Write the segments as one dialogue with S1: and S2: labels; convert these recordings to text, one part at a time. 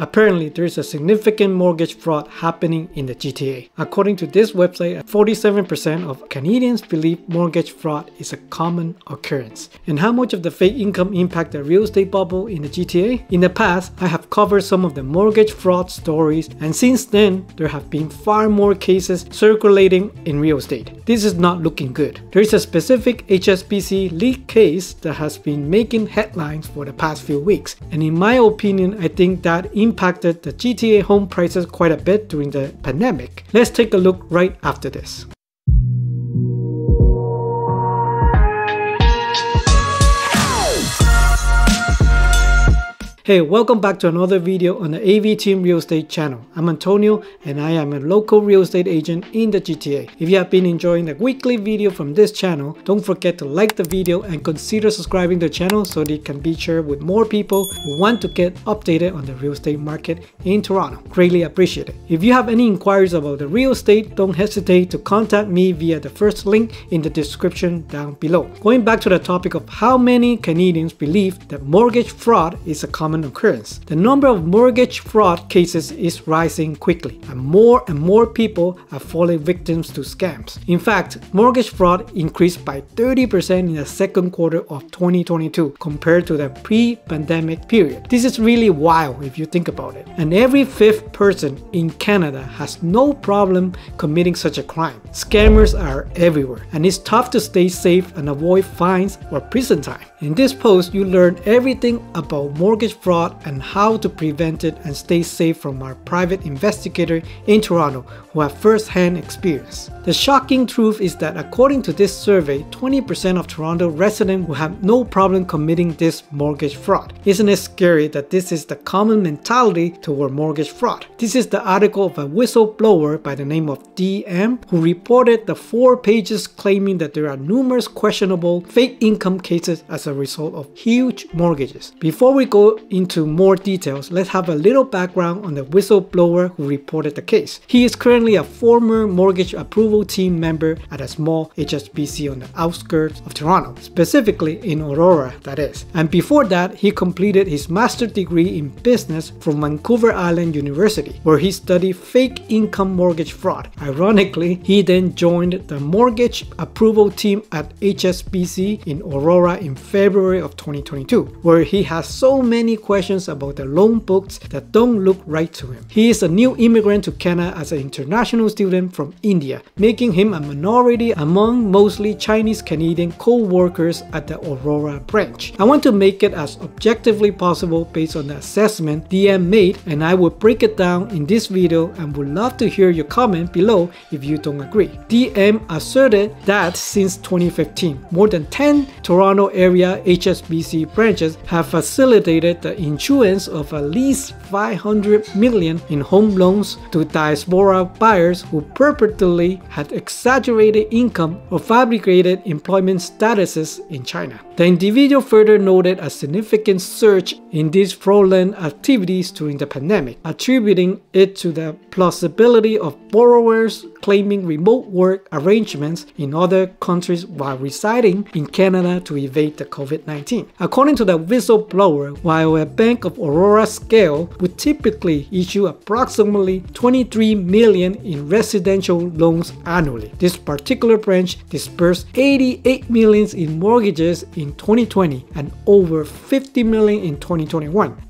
S1: Apparently, there is a significant mortgage fraud happening in the GTA. According to this website, 47% of Canadians believe mortgage fraud is a common occurrence. And how much of the fake income impact the real estate bubble in the GTA? In the past, I have covered some of the mortgage fraud stories, and since then, there have been far more cases circulating in real estate. This is not looking good. There is a specific HSBC leak case that has been making headlines for the past few weeks, and in my opinion, I think that impacted the GTA home prices quite a bit during the pandemic. Let's take a look right after this. Hey, welcome back to another video on the AV Team Real Estate channel. I'm Antonio and I am a local real estate agent in the GTA. If you have been enjoying the weekly video from this channel, don't forget to like the video and consider subscribing to the channel so that it can be shared with more people who want to get updated on the real estate market in Toronto. Greatly appreciate it. If you have any inquiries about the real estate, don't hesitate to contact me via the first link in the description down below. Going back to the topic of how many Canadians believe that mortgage fraud is a common common occurrence. The number of mortgage fraud cases is rising quickly, and more and more people are falling victims to scams. In fact, mortgage fraud increased by 30% in the second quarter of 2022 compared to the pre-pandemic period. This is really wild if you think about it. And every fifth person in Canada has no problem committing such a crime. Scammers are everywhere, and it's tough to stay safe and avoid fines or prison time. In this post, you learn everything about mortgage fraud and how to prevent it and stay safe from our private investigator in Toronto who have first-hand experience. The shocking truth is that according to this survey, 20% of Toronto residents will have no problem committing this mortgage fraud. Isn't it scary that this is the common mentality toward mortgage fraud? This is the article of a whistleblower by the name of DM who reported the four pages claiming that there are numerous questionable fake income cases as a result of huge mortgages. Before we go into more details, let's have a little background on the whistleblower who reported the case. He is currently a former mortgage approval team member at a small HSBC on the outskirts of Toronto, specifically in Aurora, that is. And before that, he completed his master's degree in business from Vancouver Island University, where he studied fake income mortgage fraud. Ironically, he then joined the mortgage approval team at HSBC in Aurora in February of 2022, where he has so many questions about the loan books that don't look right to him. He is a new immigrant to Canada as an international student from India, making him a minority among mostly Chinese Canadian co-workers at the Aurora branch. I want to make it as objectively possible based on the assessment DM made and I will break it down in this video and would love to hear your comment below if you don't agree. DM asserted that since 2015, more than 10 Toronto area HSBC branches have facilitated the issuance of at least 500 million in home loans to diaspora buyers who purportedly had exaggerated income or fabricated employment statuses in China. The individual further noted a significant surge in these fraudulent activities during the pandemic, attributing it to the plausibility of borrowers claiming remote work arrangements in other countries while residing in Canada to evade the COVID-19. According to the whistleblower, while a bank of Aurora scale would typically issue approximately 23 million in residential loans annually, this particular branch disbursed 88 million in mortgages in 2020 and over 50 million in 2021.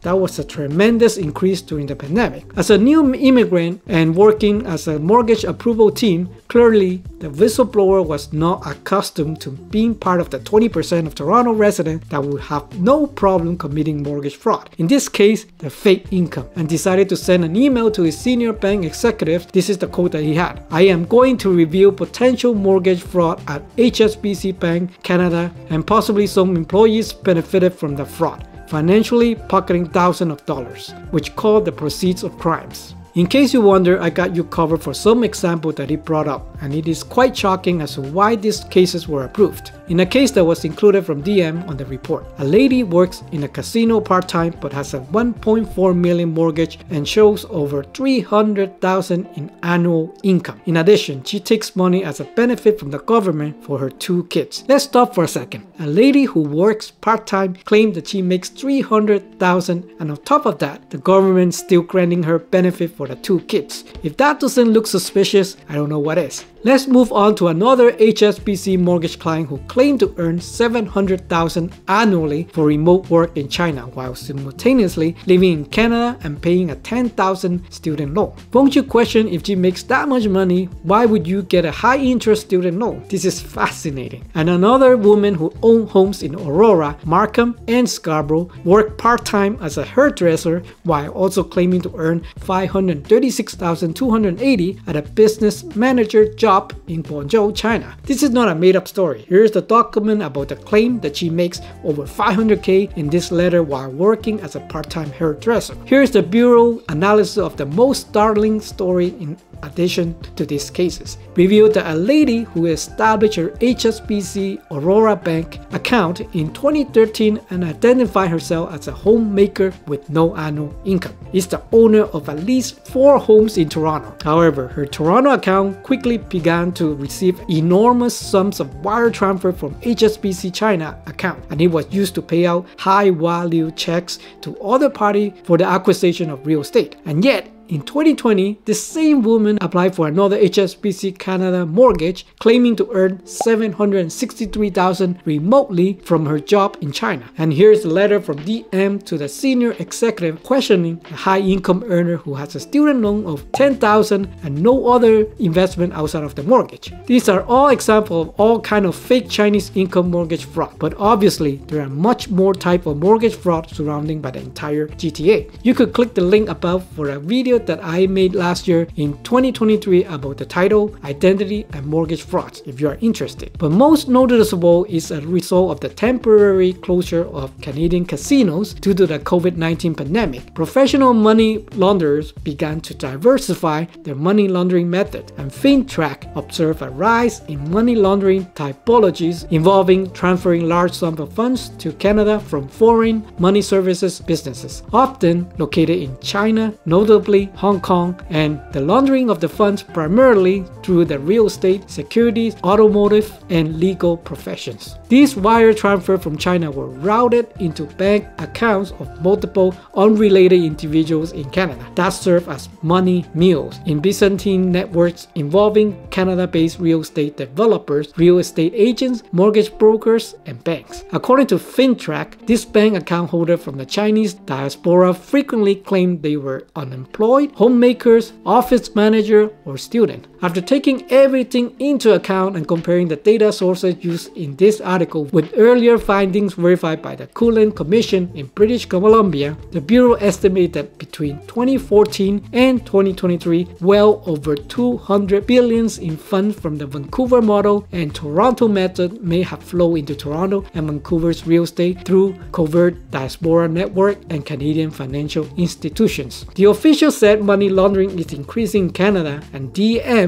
S1: That was a tremendous increase during the pandemic. As a new immigrant and working as a mortgage approval team, clearly the whistleblower was not accustomed to being part of the 20% of Toronto residents that would have no problem committing mortgage fraud. In this case, the fake income, and decided to send an email to his senior bank executives. This is the quote that he had. I am going to reveal potential mortgage fraud at HSBC Bank Canada and possibly some employees benefited from the fraud financially pocketing thousands of dollars, which called the proceeds of crimes. In case you wonder, I got you covered for some example that he brought up, and it is quite shocking as to why these cases were approved. In a case that was included from DM on the report, a lady works in a casino part-time but has a 1.4 million mortgage and shows over 300,000 in annual income. In addition, she takes money as a benefit from the government for her two kids. Let's stop for a second. A lady who works part-time claimed that she makes 300,000 and on top of that, the government still granting her benefit for the two kids. If that doesn't look suspicious, I don't know what is. Let's move on to another HSBC mortgage client who claimed to earn 700,000 annually for remote work in China while simultaneously living in Canada and paying a 10,000 student loan. Won't you question if she makes that much money, why would you get a high interest student loan? This is fascinating. And another woman who owned homes in Aurora, Markham, and Scarborough worked part-time as a hairdresser while also claiming to earn 536,280 at a business manager job job in Guangzhou, China. This is not a made up story. Here's the document about the claim that she makes over 500k in this letter while working as a part-time hairdresser. Here's the bureau analysis of the most startling story in addition to these cases, revealed that a lady who established her HSBC Aurora Bank account in 2013 and identified herself as a homemaker with no annual income is the owner of at least four homes in Toronto. However, her Toronto account quickly began to receive enormous sums of wire transfer from HSBC China account and it was used to pay out high value checks to other parties for the acquisition of real estate. And yet, in 2020, the same woman applied for another HSBC Canada mortgage, claiming to earn 763,000 remotely from her job in China. And here's a letter from DM to the senior executive questioning a high-income earner who has a student loan of 10,000 and no other investment outside of the mortgage. These are all examples of all kind of fake Chinese income mortgage fraud, but obviously there are much more type of mortgage fraud surrounding by the entire GTA. You could click the link above for a video that I made last year in 2023 about the title, identity, and mortgage frauds if you are interested. But most noticeable is a result of the temporary closure of Canadian casinos due to the COVID-19 pandemic. Professional money launderers began to diversify their money laundering method, and FINTRAC observed a rise in money laundering typologies involving transferring large sums of funds to Canada from foreign money services businesses, often located in China, notably Hong Kong, and the laundering of the funds primarily through the real estate, securities, automotive, and legal professions. These wire transfers from China were routed into bank accounts of multiple unrelated individuals in Canada that serve as money mules in Byzantine networks involving Canada-based real estate developers, real estate agents, mortgage brokers, and banks. According to FINTRAC, this bank account holder from the Chinese diaspora frequently claimed they were unemployed, homemakers, office manager, or student. After taking everything into account and comparing the data sources used in this article with earlier findings verified by the Cullen Commission in British Columbia, the Bureau estimated that between 2014 and 2023, well over 200 billions in funds from the Vancouver model and Toronto method may have flowed into Toronto and Vancouver's real estate through covert diaspora network and Canadian financial institutions. The official said money laundering is increasing in Canada and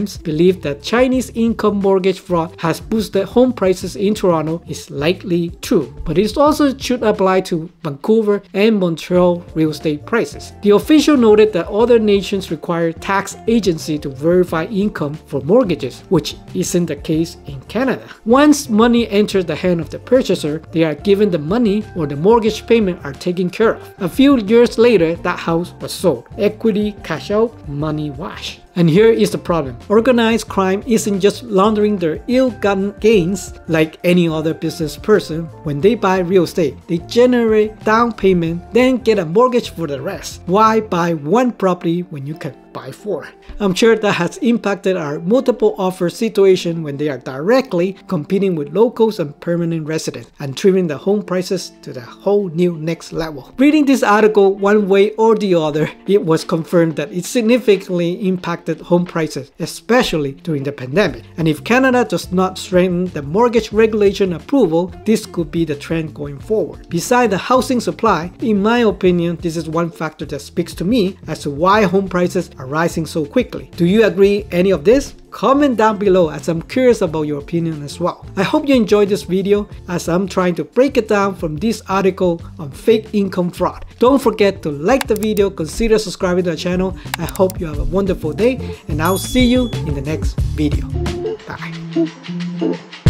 S1: Believe that Chinese income mortgage fraud has boosted home prices in Toronto is likely true, but it also should apply to Vancouver and Montreal real estate prices. The official noted that other nations require tax agency to verify income for mortgages, which isn't the case in Canada. Once money enters the hand of the purchaser, they are given the money or the mortgage payment are taken care of. A few years later, that house was sold. Equity cash out, money wash. And here is the problem. Organized crime isn't just laundering their ill-gotten gains like any other business person. When they buy real estate, they generate down payment, then get a mortgage for the rest. Why buy one property when you can buy four? I'm sure that has impacted our multiple offer situation when they are directly competing with locals and permanent residents and trimming the home prices to the whole new next level. Reading this article one way or the other, it was confirmed that it significantly impacted impacted home prices, especially during the pandemic. And if Canada does not strengthen the mortgage regulation approval, this could be the trend going forward. Besides the housing supply, in my opinion, this is one factor that speaks to me as to why home prices are rising so quickly. Do you agree any of this? Comment down below as I'm curious about your opinion as well. I hope you enjoyed this video as I'm trying to break it down from this article on fake income fraud. Don't forget to like the video, consider subscribing to the channel. I hope you have a wonderful day and I'll see you in the next video. Bye.